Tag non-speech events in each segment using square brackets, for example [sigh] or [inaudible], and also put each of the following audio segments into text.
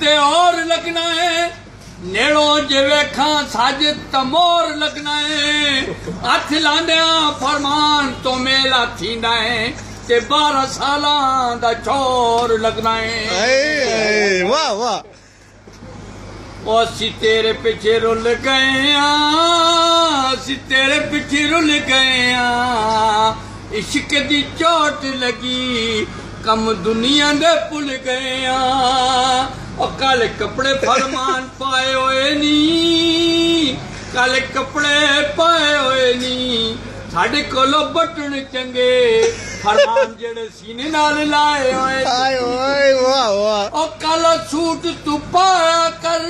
ਤੇ ਔਰ ਲੱਗਣਾ ਏ ਨੇੜੋਂ ਜੇ ਵੇਖਾਂ ਸੱਜ ਤਮੋਰ ਲੱਗਣਾ ਏ ਹੱਥ ਲਾਂਦਿਆਂ ਫਰਮਾਨ ਤੋਂ ਮੇਲਾ ਥੀਂਦਾ ਏ ਤੇ 12 ਸਾਲਾਂ ਦਾ ਚੋਰ ਲੱਗਣਾ ਏ ਏ ਏ ਵਾਹ ਵਾਹ ਉਹ ਅਸੀਂ ਤੇਰੇ ਪਿੱਛੇ ਰੁੱਲ ਗਏ ਆ ਅਸੀਂ ਤੇਰੇ ਪਿੱਛੇ ਰੁੱਲ ਗਏ ਆ ਇਸ਼ਕ ਦੀ ਚੋਟ ਲੱਗੀ ਕੰਮ ਦੁਨੀਆ ਦੇ ਭੁੱਲ ਗਏ ਆ ਉਹ ਕਾਲੇ ਕੱਪੜੇ ਫਰਮਾਨ ਪਾਏ ਹੋਏ ਨੀ ਕਾਲੇ ਕੱਪੜੇ ਪਾਏ ਹੋਏ ਨੀ ਸਾਡੇ ਕੋਲੋਂ ਬਟਣ ਚੰਗੇ ਫਰਮਾਨ ਜਿਹੜੇ ਸੀਨੇ ਨਾਲ ਲਾਏ ਹੋਏ ਨੀ। ਆਏ ਓਏ ਵਾਹ ਵਾਹ ਉਹ ਕਾਲਾ ਸੂਟ ਤੂੰ ਪਾਇਆ ਕਰ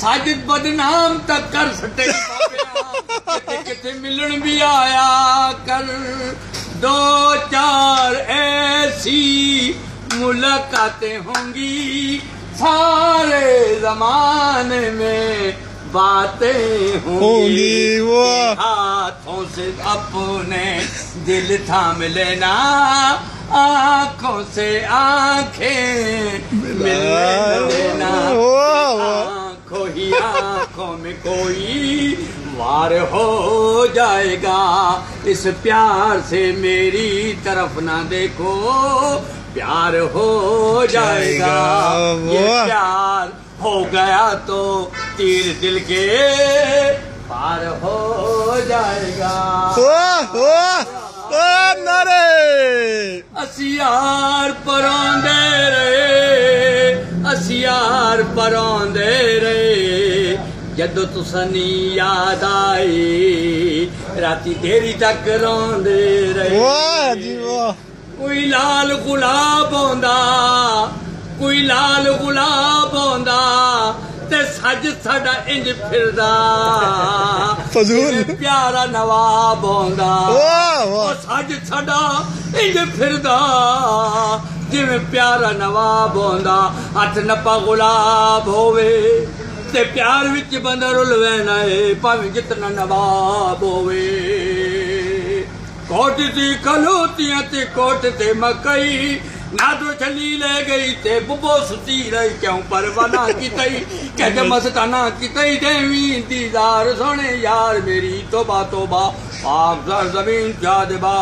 ਸਾਜਿਦ ਬਦਨਾਮ ਤਾਂ ਕਰ ਸੱਟੇ ਬਾਬਿਆ ਕਿਤੇ ਕਿਤੇ ਮਿਲਣ ਵੀ ਆਇਆ ਕਰ ਦੋ ਚਾਰ ऐसी मुलाकातें होंगी। सारे जमाने में बातें होंगी। वो। हाथों से अपने दिल थाम लेना आँखों से आँखें मिल कोई वार हो जाएगा। इस प्यार से मेरी तरफ़ ना देखो प्यार हो जाएगा। ये प्यार हो गया तो तीर दिल के पार हो जाएगा। नरे! असियार पर रे असियार पर रे ਜਦੋਂ ਤੁਸਨੀ ਯਾਦ ਆਈ ਰਾਤੀ ਦੇਰੀ ਤੱਕ ਰੋਂਦੇ ਰਹੇ ਵਾਹ ਜੀ ਵਾਹ ਕੋਈ ਲਾਲ ਗੁਲਾਬ ਆਉਂਦਾ ਕੋਈ ਲਾਲ ਗੁਲਾਬ ਆਉਂਦਾ ਤੇ ਸੱਜ ਸਾਡਾ ਇੰਜ ਫਿਰਦਾ [laughs] ਫਜ਼ੂਲ। ਜਿਵੇਂ ਪਿਆਰਾ ਨਵਾਬ ਆਉਂਦਾ ਵਾਹ ਉਹ ਵਾਹ ਸੱਜ ਸਾਡਾ ਇੰਜ ਫਿਰਦਾ ਜਿਵੇਂ ਪਿਆਰਾ ਨਵਾਬ ਆਉਂਦਾ ਹੱਥ ਨੱਪਾ ਗੁਲਾਬ ਹੋਵੇ ਤੇ ਪਿਆਰ ਵਿੱਚ ਬੰਦਾ ਰੁਲਵੈਣਾ ਏ ਭਾਵੇਂ ਜਿਤਨਾ ਨਵਾਬ ਹੋਵੇ ਕੋਟ ਦੀ ਖਲੋਤੀਆਂ ਤੇ ਕੋਟ ਤੇ ਮਕਈ ਨਾਦੋ ਛਲੀ ਲੈ ਗਈ ਤੇ ਬੁੱਬੋ ਸੁਤੀ ਰਹੀ ਕਿਉਂ ਪਰਵਾਨਾ [laughs] ਕੀਤਈ ਕਹਿੰਦੇ ਮਸਤਾਨਾ ਕੀਤਈ ਦੇਵੀ ਦੀਦਾਰ ਸੋਹਣੇ ਯਾਰ ਮੇਰੀ ਤੋਬਾ ਤੋਬਾ ਆਪ ਜ਼ਮੀਨ ਜਾਦਬਾ